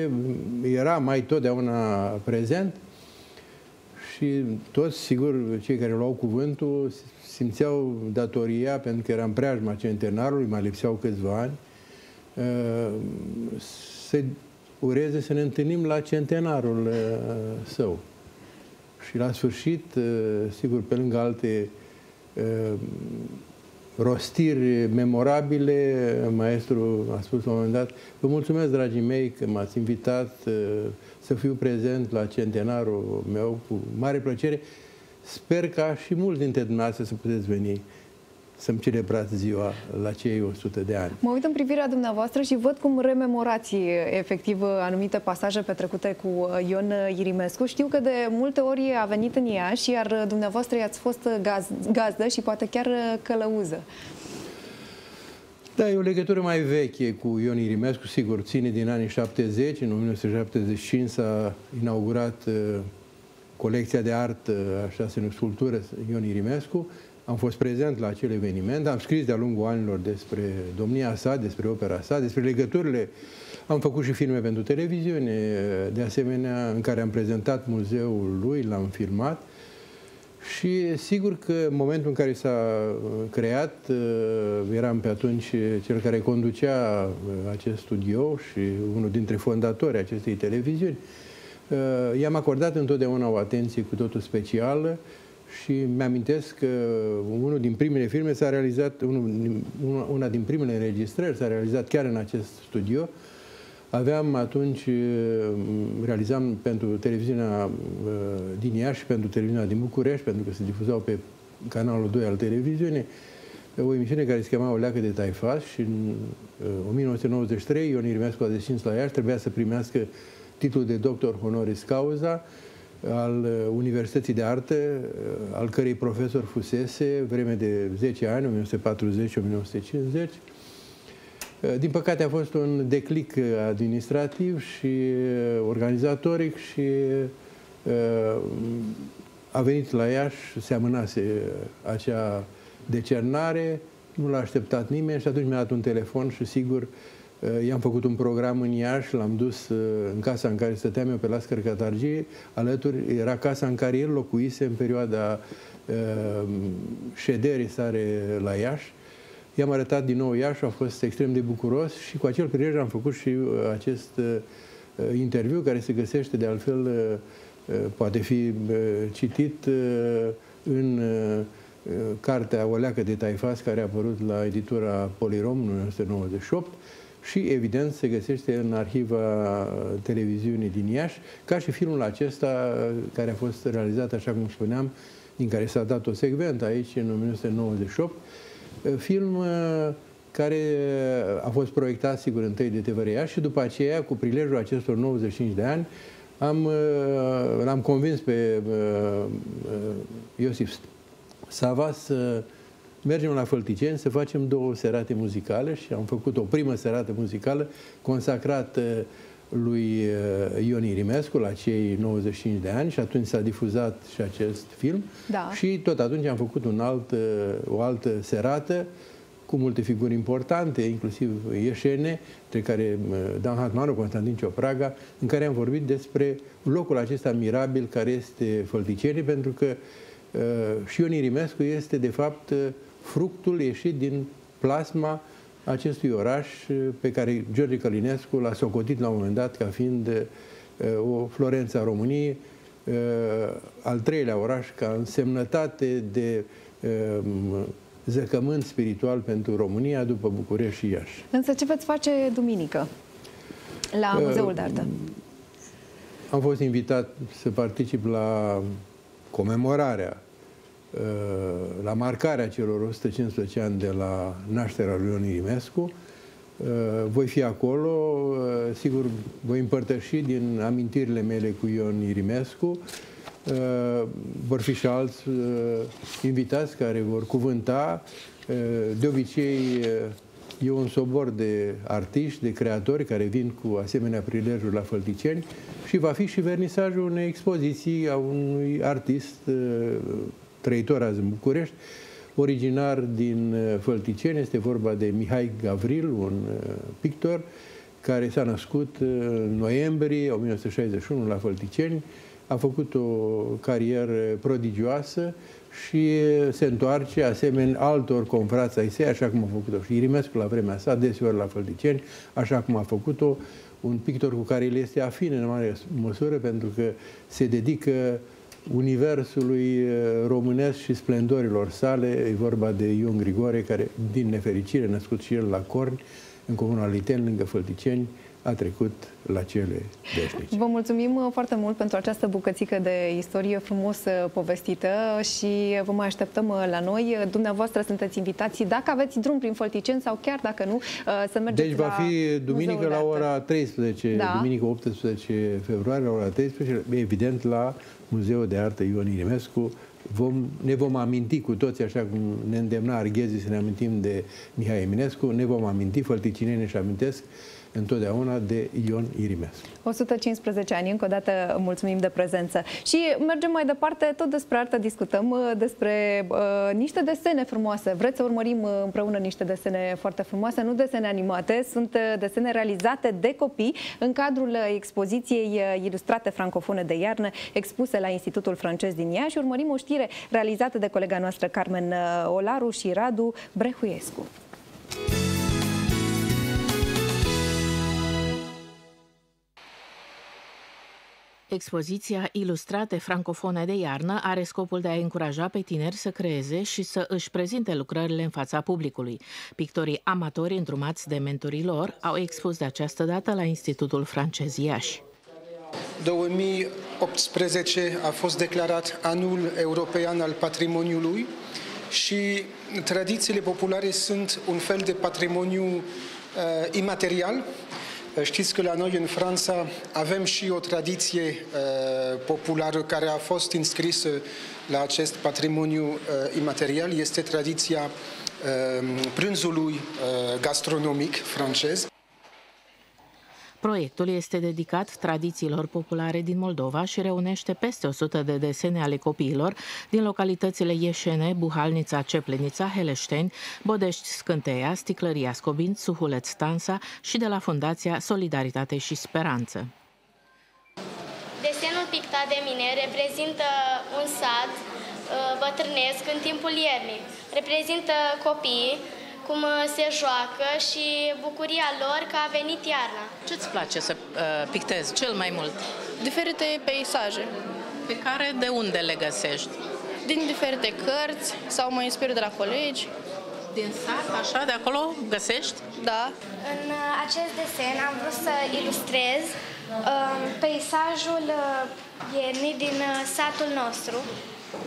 era mai totdeauna prezent și toți, sigur, cei care luau cuvântul simțeau datoria, pentru că era în preajma centenarului, mai lipseau câțiva ani, uh, să ureze să ne întâlnim la centenarul uh, său. Și la sfârșit, uh, sigur, pe lângă alte rostiri memorabile, maestru a spus la un moment dat, vă mulțumesc, dragii mei, că m-ați invitat să fiu prezent la centenarul meu cu mare plăcere. Sper ca și mulți dintre dumneavoastră să puteți veni să-mi celebrați ziua la cei 100 de ani. Mă uit în privirea dumneavoastră și văd cum rememorați efectiv anumite pasaje petrecute cu Ion Irimescu. Știu că de multe ori a venit în Iași, iar dumneavoastră i-ați fost gaz, gazdă și poate chiar călăuză. Da, e o legătură mai veche cu Ion Irimescu, sigur, ține din anii 70. În 1975 s-a inaugurat uh, colecția de artă, așa se numește, sculptură Ion Irimescu. Am fost prezent la acel eveniment, am scris de-a lungul anilor despre domnia sa, despre opera sa, despre legăturile. Am făcut și filme pentru televiziune, de asemenea, în care am prezentat muzeul lui, l-am filmat. Și sigur că în momentul în care s-a creat, eram pe atunci cel care conducea acest studio și unul dintre fondatorii acestei televiziuni. Uh, i-am acordat întotdeauna o atenție cu totul specială și mi-amintesc că unul din primele filme s-a realizat, unul, una din primele înregistrări s-a realizat chiar în acest studio. Aveam atunci, uh, realizam pentru televiziunea uh, din Iași și pentru televiziunea din București, pentru că se difuzau pe canalul 2 al televiziunii, o emisiune care se chema O leacă de taifas și în 1993 Ion Irmescu a descins la Iași, trebuia să primească titlul de doctor honoris cauza al Universității de Artă, al cărei profesor fusese vreme de 10 ani, 1940-1950. Din păcate a fost un declic administrativ și organizatoric și a venit la Iași, se amânase acea decernare, nu l-a așteptat nimeni și atunci mi-a dat un telefon și sigur i-am făcut un program în Iași, l-am dus în casa în care stăteam eu pe la Scărcatargie, alături era casa în care el locuise în perioada șederii sare la Iași. I-am arătat din nou Iași, a fost extrem de bucuros și cu acel prilej am făcut și acest interviu care se găsește de altfel poate fi citit în cartea O leacă de taifas care a apărut la editura Polirom în 1998 și evident se găsește în arhiva televiziunii din Iași, ca și filmul acesta care a fost realizat, așa cum spuneam, din care s-a dat o secventă aici în 1998, film care a fost proiectat, sigur, întâi de TVR Iași și după aceea, cu prilejul acestor 95 de ani, am, l-am convins pe Iosif Sava să mergem la Fălticeni să facem două serate muzicale și am făcut o primă serată muzicală consacrată lui uh, Ion Irimescu la cei 95 de ani și atunci s-a difuzat și acest film da. și tot atunci am făcut un alt, uh, o altă serată cu multe figuri importante, inclusiv ieșene, între care uh, Dan Hatmanu, Constantin Ciopraga, în care am vorbit despre locul acesta mirabil care este Fălticeni, pentru că și Ion Irimescu este, de fapt, fructul ieșit din plasma acestui oraș pe care George Călinescu l-a socotit la un moment dat ca fiind uh, o Florența a României, uh, al treilea oraș ca însemnătate de uh, zăcământ spiritual pentru România după București și Iași. Însă ce veți face duminică la Muzeul de Artă? Am fost invitat să particip la comemorarea la marcarea celor 115 ani de la nașterea lui Ion Irimescu. Voi fi acolo, sigur, voi împărtăși din amintirile mele cu Ion Irimescu. Vor fi și alți invitați care vor cuvânta. De obicei, e un sobor de artiști, de creatori care vin cu asemenea prilejuri la Fălticeni și va fi și vernisajul unei expoziții a unui artist trăitor azi în București, originar din uh, Fălticeni, este vorba de Mihai Gavril, un uh, pictor care s-a născut uh, în noiembrie 1961 la Fălticeni, a făcut o carieră prodigioasă și se întoarce asemenea altor confrați ai săi, așa cum a făcut-o și Irimescu la vremea sa, deseori la Fălticeni, așa cum a făcut-o. Un pictor cu care el este afin în mare măsură, pentru că se dedică universului eh, românesc și splendorilor sale. E vorba de Ion Grigore, care, din nefericire, născut și el la Corni, în comuna Liten, lângă Fălticeni, a trecut la cele veșnice. Vă mulțumim uh, foarte mult pentru această bucățică de istorie frumos uh, povestită și vă mai așteptăm uh, la noi. Dumneavoastră sunteți invitați, dacă aveți drum prin Fălticeni sau chiar dacă nu, să mergeți Deci va fi duminică la ora 13, da. duminică 18 februarie la ora 13, evident la Muzeul de Artă Ion Irimescu, vom, ne vom aminti cu toți, așa cum ne îndemna Arghezii să ne amintim de Mihai Eminescu, ne vom aminti, fălticineni își amintesc, întotdeauna de Ion Irimescu. 115 ani, încă o dată mulțumim de prezență. Și mergem mai departe, tot despre artă discutăm, uh, despre uh, niște desene frumoase. Vreți să urmărim uh, împreună niște desene foarte frumoase, nu desene animate, sunt uh, desene realizate de copii în cadrul expoziției ilustrate francofone de iarnă expuse la Institutul Francez din Iași. Urmărim o știre realizată de colega noastră Carmen Olaru și Radu Brehuiescu. Expoziția Ilustrate francofone de iarnă are scopul de a încuraja pe tineri să creeze și să își prezinte lucrările în fața publicului. Pictorii amatori îndrumați de mentorii lor au expus de această dată la Institutul Francez Iași. 2018 a fost declarat anul european al patrimoniului și tradițiile populare sunt un fel de patrimoniu uh, imaterial. Știți că la noi în Franța avem și o tradiție uh, populară care a fost înscrisă la acest patrimoniu uh, imaterial. Este tradiția uh, prânzului uh, gastronomic francez. Proiectul este dedicat tradițiilor populare din Moldova și reunește peste 100 de desene ale copiilor din localitățile Ieșene, Buhalnița, Ceplenița, Heleșteni, Bodești, Scânteia, Sticlăria Scobinț, Suhuleț, Tansa și de la Fundația Solidaritate și Speranță. Desenul pictat de mine reprezintă un sat uh, bătrânesc în timpul iernii. Reprezintă copiii cum uh, se joacă și bucuria lor că a venit iarna. Ce-ți place să uh, pictezi cel mai mult? Diferite peisaje. Pe care de unde le găsești? Din diferite cărți sau mă inspir de la colegi. Din sat, așa, de acolo găsești? Da. În uh, acest desen am vrut să ilustrez uh, peisajul uh, iernii din uh, satul nostru,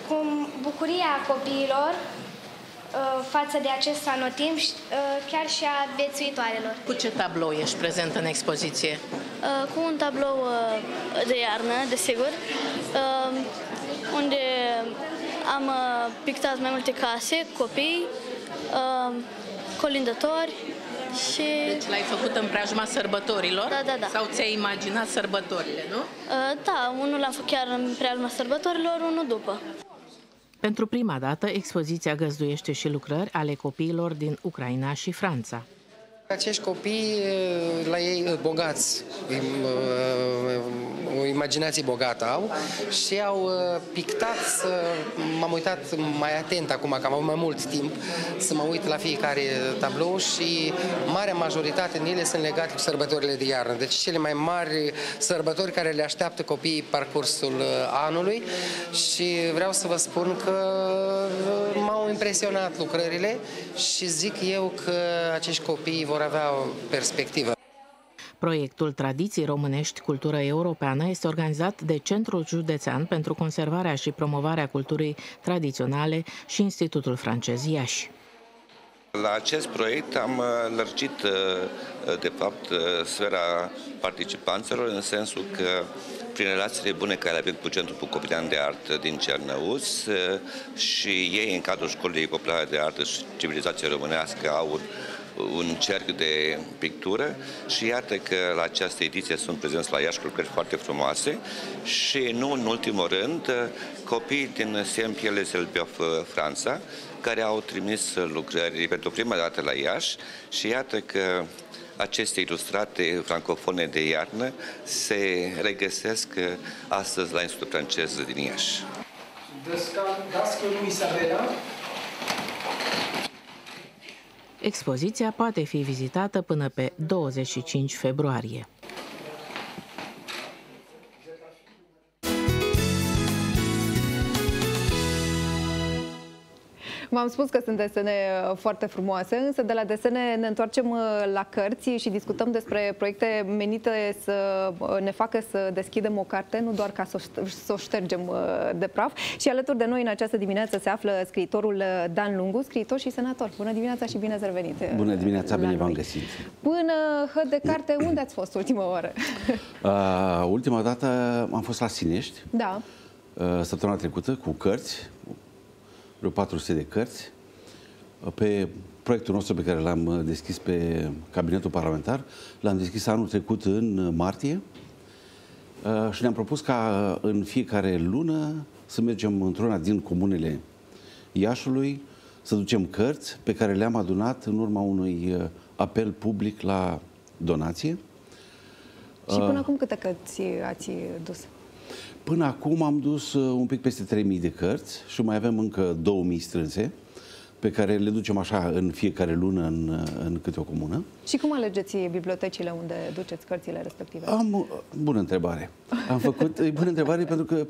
cum bucuria copiilor Uh, față de acest anotimp, uh, chiar și a viețuitoarelor. Cu ce tablou ești prezent în expoziție? Uh, cu un tablou de iarnă, desigur, unde am pictat mai multe case, copii, colindători și... Deci l-ai făcut în preajma sărbătorilor? Da, da, da. Sau ți-ai imaginat sărbătorile, nu? Da, unul l-am făcut chiar în preajma sărbătorilor, unul după. Pentru prima dată, expoziția găzduiește și lucrări ale copiilor din Ucraina și Franța. Acești copii, la ei bogați, o imaginație bogată au și au uh, pictat să... M-am uitat mai atent acum, că am avut mai mult timp, să mă uit la fiecare tablou și marea majoritate din ele sunt legate cu sărbătorile de iarnă. Deci cele mai mari sărbători care le așteaptă copiii parcursul uh, anului și vreau să vă spun că uh, m-au impresionat lucrările și zic eu că acești copii vor avea o perspectivă. Proiectul Tradiții Românești Cultură Europeană este organizat de Centrul Județean pentru Conservarea și Promovarea Culturii Tradiționale și Institutul Francez Iași. La acest proiect am uh, lărgit, uh, de fapt, uh, sfera participanților în sensul că prin relațiile bune care le avem cu Centrul Bucovinean de Artă din Cernăuț și ei în cadrul Școlii Populare de Artă și Civilizație Românească au un cerc de pictură și iată că la această ediție sunt prezenți la Iași lucrări foarte frumoase și nu în ultimul rând copii din Saint-Pierre Selbeof, Franța, care au trimis lucrări pentru prima dată la Iași și iată că aceste ilustrate francofone de iarnă se regăsesc astăzi la Institutul francez din Iași. Dascăl Isabela Expoziția poate fi vizitată până pe 25 februarie. V-am spus că sunt desene uh, foarte frumoase, însă de la desene ne întoarcem uh, la cărți și discutăm despre proiecte menite să uh, ne facă să deschidem o carte, nu doar ca să o ștergem de praf. Și alături de noi în această dimineață se află scriitorul Dan Lungu, scriitor și senator. Bună dimineața și bine ați revenit! Bună dimineața, bine v-am găsit! Până hă de carte, unde ați fost ultima oară? Uh, ultima dată am fost la Sinești. Da. Uh, săptămâna trecută cu cărți, vreo 400 de cărți pe proiectul nostru pe care l-am uh, deschis pe cabinetul parlamentar. L-am deschis anul trecut în uh, martie uh, și ne-am propus ca în fiecare lună să mergem într-una din comunele Iașului, să ducem cărți pe care le-am adunat în urma unui apel public la donație. Și până acum câte cărți ați dus? Până acum am dus uh, un pic peste 3.000 de cărți și mai avem încă 2.000 strânse pe care le ducem așa în fiecare lună în, uh, în câte o comună. Și cum alegeți bibliotecile unde duceți cărțile respective? Am, uh, bună întrebare. Am făcut, e bună întrebare pentru că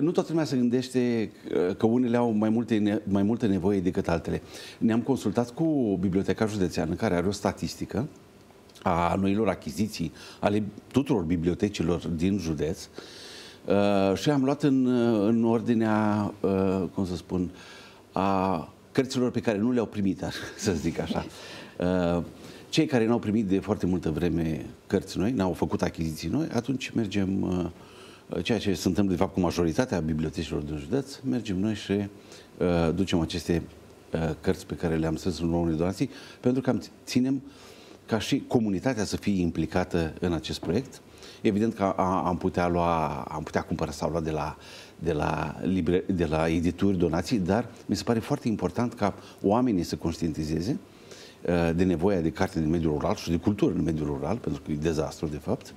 nu toată lumea se gândește că unele au mai, multe, mai multe nevoie decât altele. Ne-am consultat cu Biblioteca Județeană, care are o statistică a noilor achiziții ale tuturor bibliotecilor din județ Uh, și am luat în, uh, în ordinea, uh, cum să spun, a cărților pe care nu le-au primit, să zic așa. Uh, cei care n-au primit de foarte multă vreme cărți noi, n-au făcut achiziții noi, atunci mergem, uh, ceea ce se întâmplă de fapt cu majoritatea bibliotecilor din județ, mergem noi și uh, ducem aceste uh, cărți pe care le-am strâns în unei donații, pentru că am ținem ca și comunitatea să fie implicată în acest proiect. Evident că am putea lua, am putea cumpăra sau lua de la, de la, libre, de la edituri donații, dar mi se pare foarte important ca oamenii să conștientizeze uh, de nevoia de carte din mediul rural și de cultură în mediul rural, pentru că e dezastru, de fapt,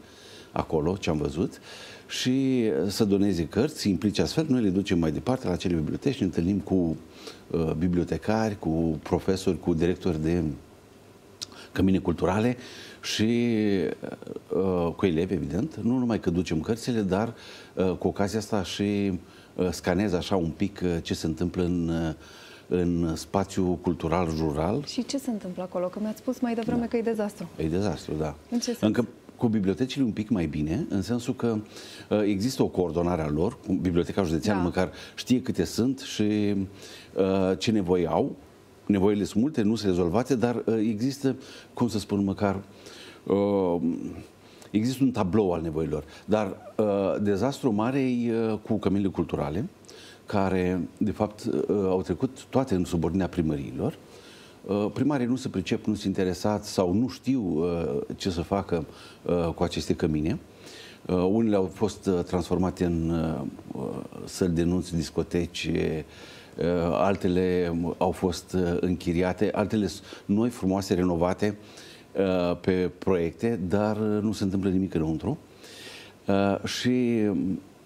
acolo, ce am văzut, și să doneze cărți, implice astfel, noi le ducem mai departe la cele biblioteci, ne întâlnim cu uh, bibliotecari, cu profesori, cu directori de cămine culturale și uh, cu elevi, evident. Nu numai că ducem cărțile, dar uh, cu ocazia asta și uh, scanez așa un pic uh, ce se întâmplă în, uh, în spațiu cultural rural. Și ce se întâmplă acolo? Că mi-ați spus mai devreme da. că e dezastru. E dezastru, da. În ce sens? Încă cu bibliotecile un pic mai bine, în sensul că uh, există o coordonare a lor, Biblioteca Județeană da. măcar știe câte sunt și uh, ce nevoi au, nevoile sunt multe, nu sunt rezolvate, dar uh, există, cum să spun, măcar uh, există un tablou al nevoilor. Dar uh, dezastru mare e cu căminile culturale, care, de fapt, au trecut toate în subordinea primăriilor. Primarii nu se pricep, nu sunt interesați sau nu știu ce să facă cu aceste cămine. Unele au fost transformate în săli de nunți, discoteci, Uh, altele au fost uh, închiriate, altele noi, frumoase, renovate uh, pe proiecte, dar nu se întâmplă nimic înăuntru. Și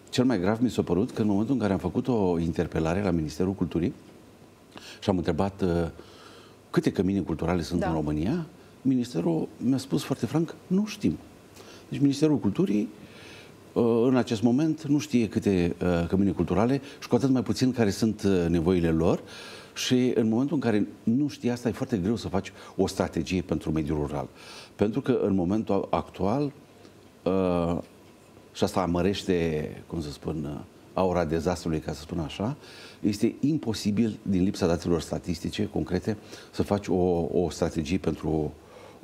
cel mai grav mi s-a părut că în momentul în care am făcut o interpelare la Ministerul Culturii și am întrebat câte cămine culturale sunt da. în România, Ministerul mi-a spus foarte franc, nu știm. Deci Ministerul Culturii Uh, în acest moment nu știe câte uh, cămine culturale și cu atât mai puțin care sunt uh, nevoile lor și în momentul în care nu știi asta, e foarte greu să faci o strategie pentru mediul rural. Pentru că în momentul actual, și asta amărește, cum să spun, aura dezastrului, ca să spun așa, este imposibil, din lipsa datelor statistice concrete, să faci o, o strategie pentru o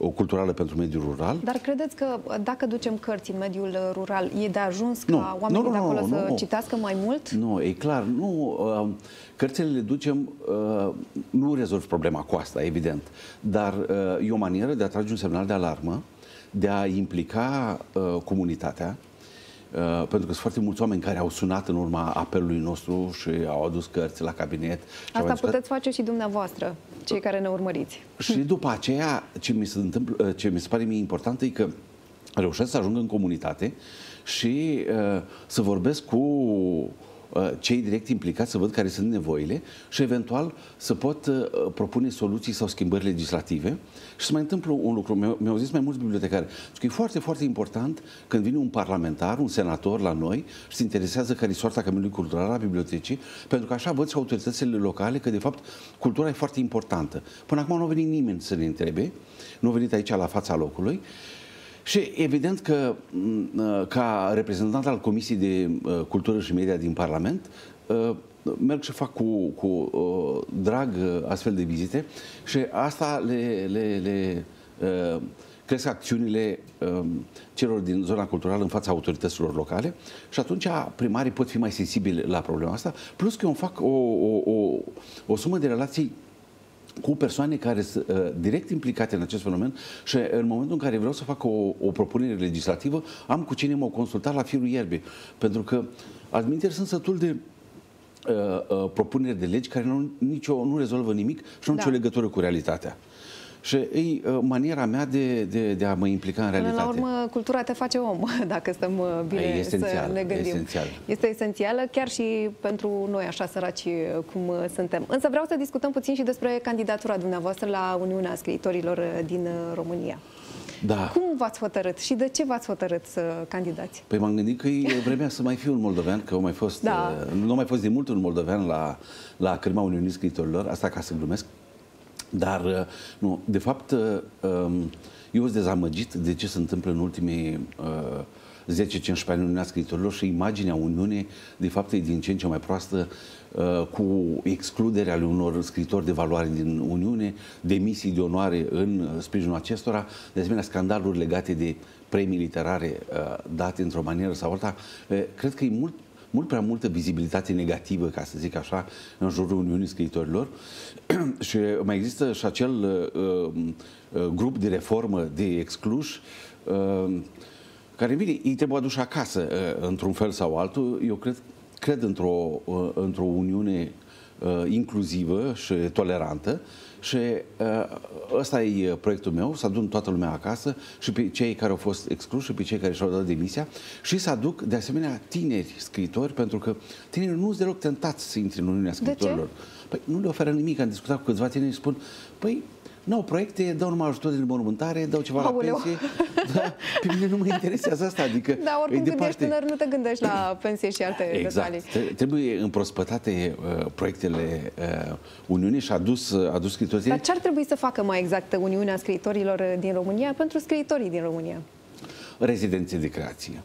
culturală pentru mediul rural. Dar credeți că dacă ducem cărți în mediul rural, e de ajuns ca nu, oamenii nu, nu, de acolo nu, să nu. citească mai mult? Nu, e clar. Nu, uh, cărțile le ducem, uh, nu rezolv problema cu asta, evident, dar uh, e o manieră de a trage un semnal de alarmă, de a implica comunitatea, Uh, pentru că sunt foarte mulți oameni care au sunat în urma apelului nostru și au adus cărți la cabinet. Asta puteți face și dumneavoastră, cei care ne urmăriți. Și după aceea, ce mi se, întâmplă, uh, ce mi se pare mie important e că reușesc să ajung în comunitate și uh, să vorbesc cu Uh, cei direct implicați să văd care sunt nevoile și eventual să pot uh, propune soluții sau schimbări legislative și să mai întâmplă un lucru. Mi-au zis mai mulți bibliotecari că e foarte, foarte important când vine un parlamentar, un senator la noi și se interesează care e soarta caminului cultural la bibliotecii, pentru că așa văd și autoritățile locale că, de fapt, cultura e foarte importantă. Până acum nu a venit nimeni să ne întrebe, nu a venit aici la fața locului și evident că, uh, ca reprezentant al Comisiei de uh, Cultură și Media din Parlament, uh, merg și fac cu, cu drag astfel de vizite și asta le, le, le cresc acțiunile celor din zona culturală în fața autorităților locale și atunci primarii pot fi mai sensibili la problema asta, plus că eu îmi fac o, o, o, o sumă de relații cu persoane care sunt uh, direct implicate în acest fenomen și în momentul în care vreau să fac o, o propunere legislativă, am cu cine mă consulta la firul ierbii. Pentru că, adminteri, sunt sătul de uh, uh, propuneri de legi care nu, nicio, nu rezolvă nimic și nu au da. nicio legătură cu realitatea. Și e uh, maniera mea de, de, de a mă implica în realitate. Până la urmă, cultura te face om, dacă stăm uh, bine e esențial, să ne gândim. Esențial. Este esențială chiar și pentru noi, așa săraci uh, cum suntem. Însă vreau să discutăm puțin și despre candidatura dumneavoastră la Uniunea Scriitorilor din România. Da. Cum v-ați hotărât și de ce v-ați hotărât să candidați? Păi m-am gândit că e vremea să mai fiu un moldovean, că au mai fost, da. nu mai fost de mult un moldovean la, la Cârma Uniunii Scriitorilor, asta ca să glumesc. Dar, uh, nu, de fapt, uh, um, eu sunt dezamăgit de ce se întâmplă în ultimii uh, 10-15 ani Uniunea Scriitorilor și imaginea Uniunii, de fapt, e din ce în ce mai proastă uh, cu excluderea ale unor scritori de valoare din Uniune, demisii de onoare în sprijinul acestora, de asemenea scandaluri legate de premii literare uh, date într-o manieră sau alta. Uh, cred că e mult mult prea multă vizibilitate negativă, ca să zic așa, în jurul Uniunii Scriitorilor. și mai există și acel uh, uh, grup de reformă de excluși uh, care, bine, ei trebuie aduși acasă uh, într-un fel sau altul. Eu cred, cred într-o, uh, într-o Uniune uh, inclusivă și tolerantă și uh, ăsta e proiectul meu, să adun toată lumea acasă și pe cei care au fost excluși și pe cei care și-au dat demisia și să aduc de asemenea tineri scriitori, pentru că tinerii nu sunt deloc tentați să intre în Uniunea Scriitorilor. Păi nu le oferă nimic. Am discutat cu câțiva tineri și spun, păi nu au proiecte, dau numai ajutor de mormântare, dau ceva Aoleu. la pensie. Da, pe mine nu mă interesează asta. Adică da, oricum când ești tânăr nu te gândești la pensie și alte exact. detalii. Trebuie împrospătate uh, proiectele uh, Uniunii și adus, uh, adus scritorii. Dar ce ar trebui să facă mai exact Uniunea Scriitorilor din România pentru scriitorii din România? Rezidențe de creație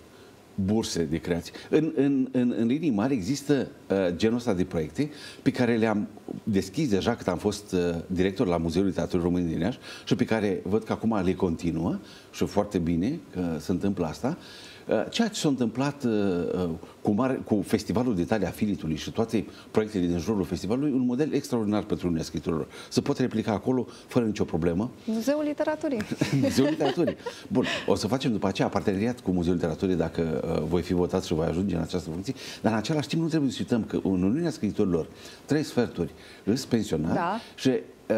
burse de creație. În, în, în, în linii mari există uh, genul ăsta de proiecte pe care le-am deschis deja cât am fost uh, director la Muzeul Literaturii Române din Iași și pe care văd că acum le continuă și foarte bine că se întâmplă asta. Uh, ceea ce s-a întâmplat uh, uh, cu, mare, cu Festivalul de Italia Filitului și toate proiectele din jurul festivalului, un model extraordinar pentru Uniunea Scritorilor. Se pot replica acolo fără nicio problemă. Muzeul Literaturii. Muzeul Literaturii. Bun, o să facem după aceea parteneriat cu Muzeul Literaturii dacă uh, voi fi votat și voi ajunge în această funcție, dar în același timp nu trebuie să uităm că în Uniunea Scritorilor trei sferturi sunt pensionari da. și uh,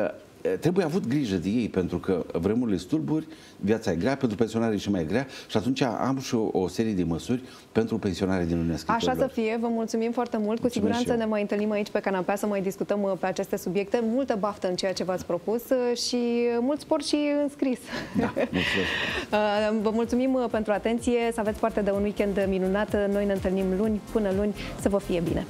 trebuie avut grijă de ei, pentru că vremurile stulburi, viața e grea, pentru pensionarii și mai grea și atunci am și o, o serie de măsuri pentru pensionare din Uniunea Așa să fie, vă mulțumim foarte mult. Cu siguranță ne mai întâlnim aici pe canapea să mai discutăm uh, pe aceste subiecte. Multă baftă în ceea ce v-ați propus uh, și mult sport și înscris. Da, uh, vă mulțumim pentru atenție, să aveți parte de un weekend minunat. Noi ne întâlnim luni, până luni, să vă fie bine.